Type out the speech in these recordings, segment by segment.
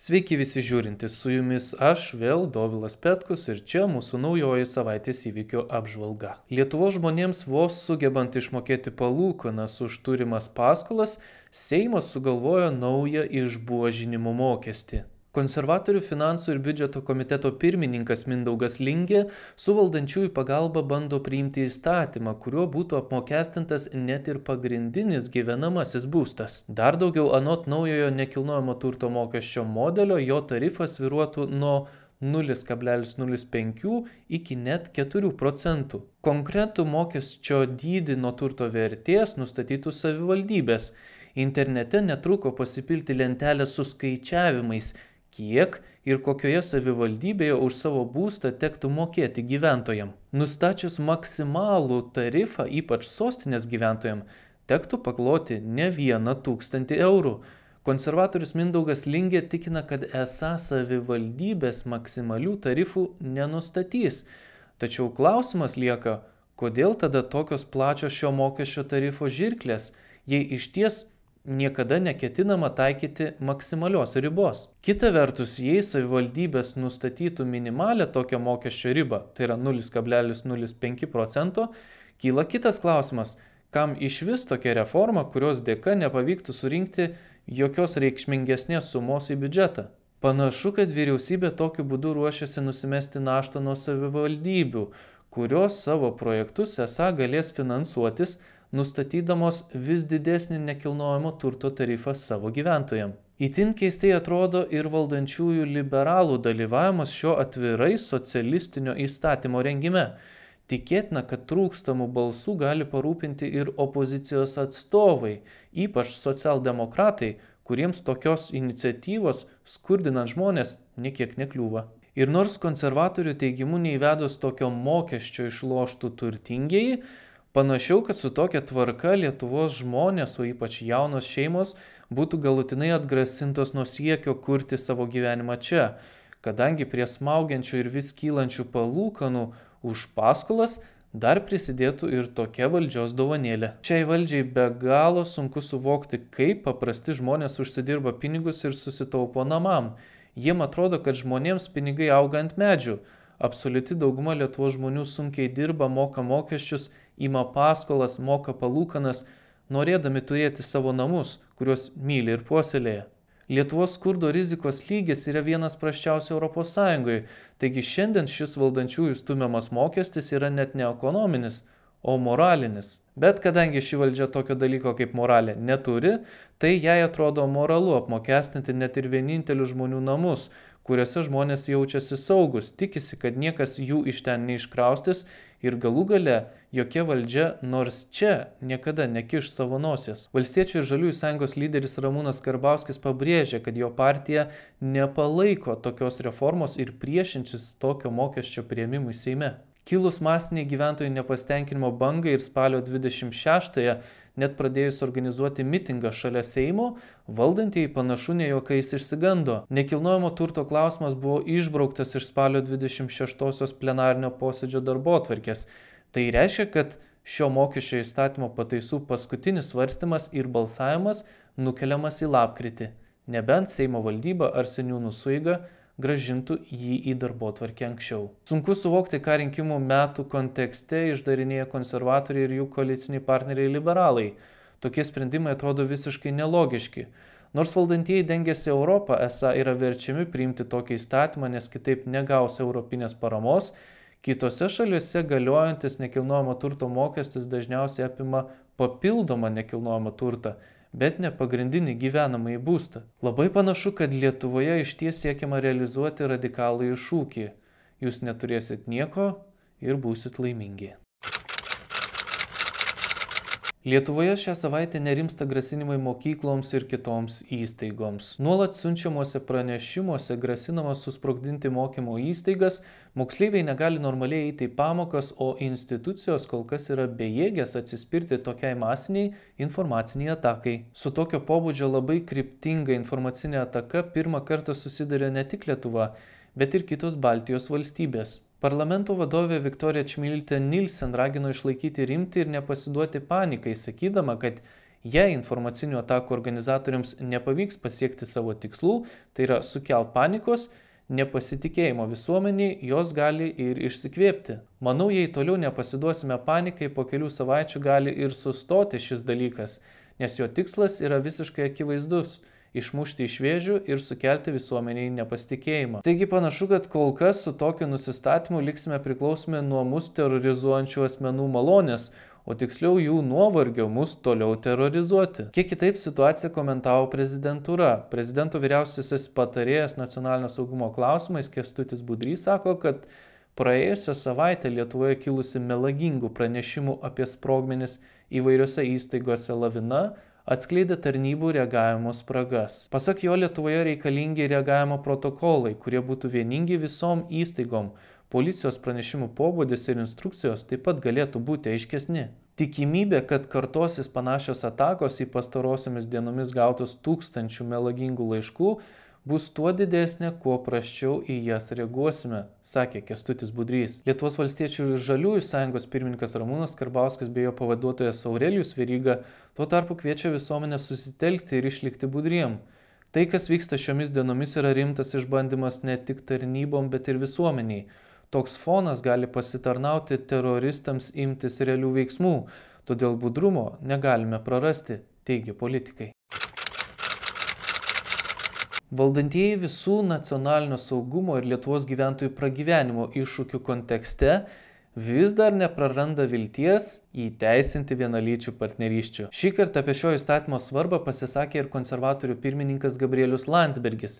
Sveiki visi žiūrintys, su jumis aš vėl Dovilas Petkus ir čia mūsų naujoji savaitės įvykio apžvalga. Lietuvos žmonėms vos sugebant išmokėti palūkanas už turimas paskolas, Seimas sugalvojo naują išbuožinimo mokestį. Konservatorių finansų ir biudžeto komiteto pirmininkas Mindaugas Lingė su valdančiųjų pagalba bando priimti įstatymą, kuriuo būtų apmokestintas net ir pagrindinis gyvenamasis būstas. Dar daugiau anot naujojo nekilnojamo turto mokesčio modelio jo tarifas viruotų nuo 0,05 iki net 4 procentų. Konkretų mokesčio dydį nuo turto vertės nustatytų savivaldybės. Internete netruko pasipilti lentelę su skaičiavimais, kiek ir kokioje savivaldybėje už savo būstą tektų mokėti gyventojam. Nustačius maksimalų tarifą, ypač sostinės gyventojam, tektų pakloti ne vieną tūkstantį eurų. Konservatorius Mindaugas Lingė tikina, kad esą savivaldybės maksimalių tarifų nenustatys. Tačiau klausimas lieka, kodėl tada tokios plačios šio mokesčio tarifo žirklės, jei iš ties niekada neketinama taikyti maksimalios ribos. Kita vertus, jei savivaldybės nustatytų minimalę tokio mokesčio ribą, tai yra 0,05 procento, kyla kitas klausimas, kam iš vis tokia reforma, kurios dėka nepavyktų surinkti jokios reikšmingesnės sumos į biudžetą. Panašu, kad vyriausybė tokiu būdu ruošiasi nusimesti naštą nuo savivaldybių, kurios savo projektus esą galės finansuotis nustatydamos vis didesnį nekilnojamo turto tarifą savo gyventojams. Įtin keistai atrodo ir valdančiųjų liberalų dalyvavimas šio atvirai socialistinio įstatymo rengime. Tikėtina, kad trūkstamų balsų gali parūpinti ir opozicijos atstovai, ypač socialdemokratai, kuriems tokios iniciatyvos skurdinant žmonės niekiek nekliūva. Ir nors konservatorių teigimu neįvedus tokio mokesčio išloštų turtingieji, Panašiau, kad su tokia tvarka Lietuvos žmonės, o ypač jaunos šeimos, būtų galutinai atgrasintos nuo siekio kurti savo gyvenimą čia, kadangi prie smaugiančių ir vis kylančių palūkanų už paskolas dar prisidėtų ir tokia valdžios dovanėlė. Šiai valdžiai be galo sunku suvokti, kaip paprasti žmonės užsidirba pinigus ir susitaupo namam. Jiem atrodo, kad žmonėms pinigai auga ant medžių. Absoliuti dauguma Lietuvos žmonių sunkiai dirba, moka mokesčius ima paskolas, moka palūkanas, norėdami turėti savo namus, kuriuos myli ir puoselėja. Lietuvos skurdo rizikos lygis yra vienas praščiausių ES, taigi šiandien šis valdančiųjų stumiamas mokestis yra net ne ekonominis, o moralinis. Bet kadangi ši valdžia tokio dalyko kaip moralė neturi, tai jai atrodo moralu apmokestinti net ir vienintelius žmonių namus, kuriuose žmonės jaučiasi saugus, tikisi, kad niekas jų iš ten neiškraustis ir galų gale jokia valdžia nors čia niekada nekiš savo nosies. Valstiečių ir Žaliųjų sąjungos lyderis Ramūnas Karbauskis pabrėžė, kad jo partija nepalaiko tokios reformos ir priešinčis tokio mokesčio prieimimui Seime. Kilus masiniai gyventojų nepasitenkinimo bangai ir spalio 26-ąją net pradėjus organizuoti mitingą šalia Seimo, valdantieji panašu ne juokais išsigando. Nekilnojamo turto klausimas buvo išbrauktas iš spalio 26-osios plenarinio posėdžio darbo atvarkės. Tai reiškia, kad šio mokesčio įstatymo pataisų paskutinis svarstymas ir balsavimas nukeliamas į lapkritį, nebent Seimo valdyba ar seniūnų suiga gražintų jį į darbo tvarkę anksčiau. Sunku suvokti, ką rinkimų metų kontekste išdarinėja konservatoriai ir jų koaliciniai partneriai liberalai. Tokie sprendimai atrodo visiškai nelogiški. Nors valdantieji dengiasi Europą, esą yra verčiami priimti tokį įstatymą, nes kitaip negaus europinės paramos, kitose šaliuose galiojantis nekilnojamo turto mokestis dažniausiai apima papildomą nekilnojamą turtą bet ne pagrindinį gyvenamąjį būstą. Labai panašu, kad Lietuvoje iš ties siekiama realizuoti radikalų iššūkį. Jūs neturėsit nieko ir būsit laimingi. Lietuvoje šią savaitę nerimsta grasinimai mokykloms ir kitoms įstaigoms. Nuolat siunčiamuose pranešimuose grasinama susprogdinti mokymo įstaigas, moksleiviai negali normaliai eiti į pamokas, o institucijos kol kas yra bejėgės atsispirti tokiai masiniai informaciniai atakai. Su tokio pobūdžio labai kryptinga informacinė ataka pirmą kartą susidarė ne tik Lietuva, bet ir kitos Baltijos valstybės. Parlamento vadovė Viktorija Čmilytė Nilsen ragino išlaikyti rimtį ir nepasiduoti panikai, sakydama, kad Jei informacinių atakų organizatoriams nepavyks pasiekti savo tikslų, tai yra sukelt panikos, nepasitikėjimo visuomenį, jos gali ir išsikvėpti. Manau, jei toliau nepasiduosime panikai, po kelių savaičių gali ir sustoti šis dalykas, nes jo tikslas yra visiškai akivaizdus išmušti iš vėžių ir sukelti visuomeniai nepasitikėjimą. Taigi panašu, kad kol kas su tokiu nusistatymu liksime priklausomi nuo mus terrorizuojančių asmenų malonės, o tiksliau jų nuovargio mus toliau terrorizuoti. Kiek kitaip situaciją komentavo prezidentūra. Prezidento vyriausiasis patarėjas nacionalinio saugumo klausimais Kestutis Budrys sako, kad praėjusią savaitę Lietuvoje kilusi melagingų pranešimų apie sprogmenis įvairiose įstaigose lavina atskleidė tarnybų reagavimo spragas. Pasak jo, Lietuvoje reikalingi reagavimo protokolai, kurie būtų vieningi visom įstaigom. Policijos pranešimų pobūdis ir instrukcijos taip pat galėtų būti aiškesni. Tikimybė, kad kartosis panašios atakos į pastarosiomis dienomis gautus tūkstančių melagingų laiškų, bus tuo didesnė, kuo praščiau į jas reaguosime, sakė Kestutis Budrys. Lietuvos valstiečių ir žaliųjų sąjungos pirmininkas Ramūnas Karbauskas bei jo pavaduotojas Aurelijus Veryga tuo tarpu kviečia visuomenę susitelkti ir išlikti budriem. Tai, kas vyksta šiomis dienomis, yra rimtas išbandymas ne tik tarnybom, bet ir visuomeniai. Toks fonas gali pasitarnauti teroristams imtis realių veiksmų, todėl budrumo negalime prarasti, teigia politikai. Valdantieji visų nacionalinio saugumo ir Lietuvos gyventojų pragyvenimo iššūkių kontekste vis dar nepraranda vilties įteisinti vienalyčių partnerysčių. Šį kartą apie šio įstatymo svarbą pasisakė ir konservatorių pirmininkas Gabrielius Landsbergis,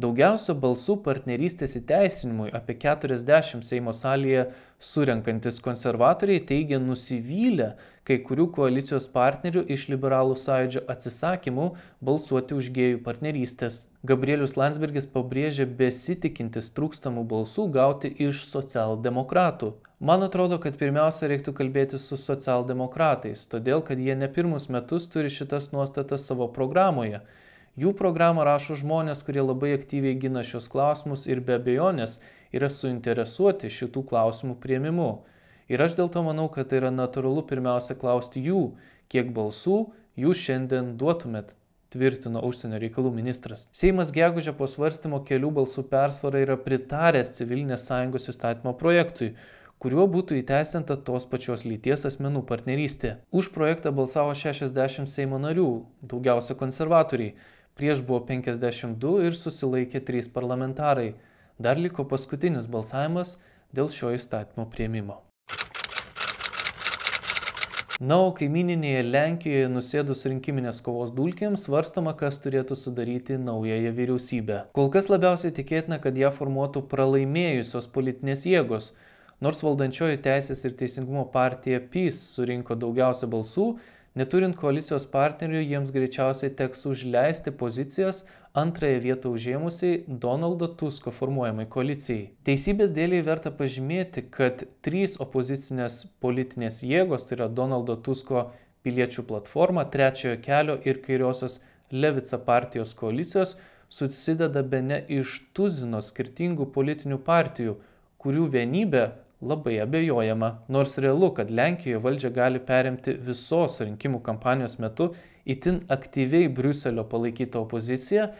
Daugiausia balsų partnerystės įteisinimui apie 40 Seimo salėje surenkantis konservatoriai teigia nusivylę kai kurių koalicijos partnerių iš liberalų sąjūdžio atsisakymų balsuoti už gėjų partnerystės. Gabrielius Landsbergis pabrėžė besitikintis trūkstamų balsų gauti iš socialdemokratų. Man atrodo, kad pirmiausia reiktų kalbėti su socialdemokratais, todėl kad jie ne pirmus metus turi šitas nuostatas savo programoje Jų programą rašo žmonės, kurie labai aktyviai gina šios klausimus ir be abejonės yra suinteresuoti šitų klausimų prieimimu. Ir aš dėl to manau, kad tai yra natūralu pirmiausia klausti jų, kiek balsų jūs šiandien duotumėt tvirtino užsienio reikalų ministras. Seimas gegužė po svarstymo kelių balsų persvara yra pritaręs civilinės sąjungos įstatymo projektui, kuriuo būtų įteisinta tos pačios lyties asmenų partnerystė. Už projektą balsavo 60 Seimo narių, daugiausia konservatoriai, prieš buvo 52 ir susilaikė 3 parlamentarai. Dar liko paskutinis balsavimas dėl šio įstatymo prieimimo. Na, o kaimininėje Lenkijoje nusėdus rinkiminės kovos dulkėms svarstama, kas turėtų sudaryti naująją vyriausybę. Kol kas labiausiai tikėtina, kad ją formuotų pralaimėjusios politinės jėgos. Nors valdančioji Teisės ir Teisingumo partija PIS surinko daugiausia balsų, Neturint koalicijos partnerių, jiems greičiausiai teks užleisti pozicijas antrąją vietą užėmusiai Donaldo Tusko formuojamai koalicijai. Teisybės dėliai verta pažymėti, kad trys opozicinės politinės jėgos, tai yra Donaldo Tusko piliečių platforma, trečiojo kelio ir kairiosios Levica partijos koalicijos, susideda be ne iš tuzino skirtingų politinių partijų, kurių vienybė labai abejojama. Nors realu, kad Lenkijoje valdžią gali perimti visos rinkimų kampanijos metu itin aktyviai Briuselio palaikyta opozicija,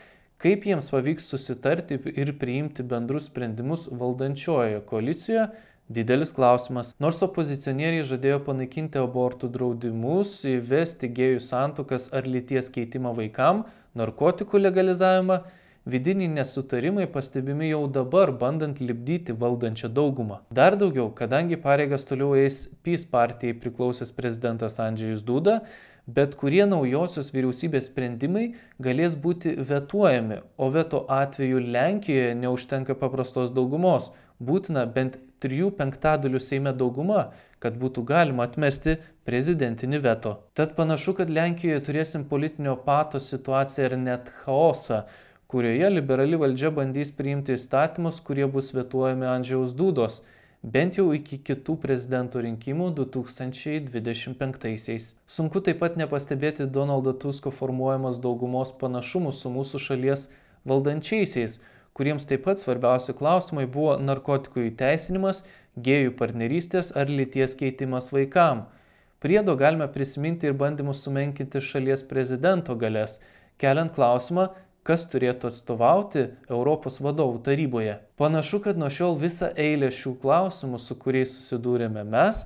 kaip jiems pavyks susitarti ir priimti bendrus sprendimus valdančiojoje koalicijoje, didelis klausimas. Nors opozicionieriai žadėjo panaikinti abortų draudimus, įvesti gėjų santukas ar lyties keitimą vaikam, narkotikų legalizavimą, Vidiniai nesutarimai pastebimi jau dabar, bandant lipdyti valdančią daugumą. Dar daugiau, kadangi pareigas toliau eis PIS partijai priklausęs prezidentas Andžėjus Duda, bet kurie naujosios vyriausybės sprendimai galės būti vetuojami, o veto atveju Lenkijoje neužtenka paprastos daugumos, būtina bent 3 penktadalių Seime dauguma, kad būtų galima atmesti prezidentinį veto. Tad panašu, kad Lenkijoje turėsim politinio pato situaciją ir net chaosą kurioje liberali valdžia bandys priimti įstatymus, kurie bus vetuojami Andžiaus Dūdos, bent jau iki kitų prezidento rinkimų 2025-aisiais. Sunku taip pat nepastebėti Donaldo Tusko formuojamas daugumos panašumų su mūsų šalies valdančiaisiais, kuriems taip pat svarbiausi klausimai buvo narkotikų įteisinimas, gėjų partnerystės ar lyties keitimas vaikam. Priedo galime prisiminti ir bandymus sumenkinti šalies prezidento galės, keliant klausimą, kas turėtų atstovauti Europos vadovų taryboje. Panašu, kad nuo šiol visą eilę šių klausimų, su kuriais susidūrėme mes,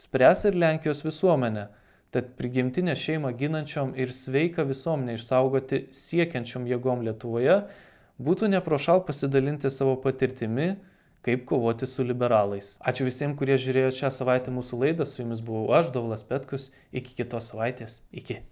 spręs ir Lenkijos visuomenė. Tad prigimtinę šeimą ginančiom ir sveiką visuomenę išsaugoti siekiančiom jėgom Lietuvoje būtų neprošal pasidalinti savo patirtimi, kaip kovoti su liberalais. Ačiū visiems, kurie žiūrėjo šią savaitę mūsų laidą, su jumis buvau aš, Daulas Petkus, iki kitos savaitės, iki.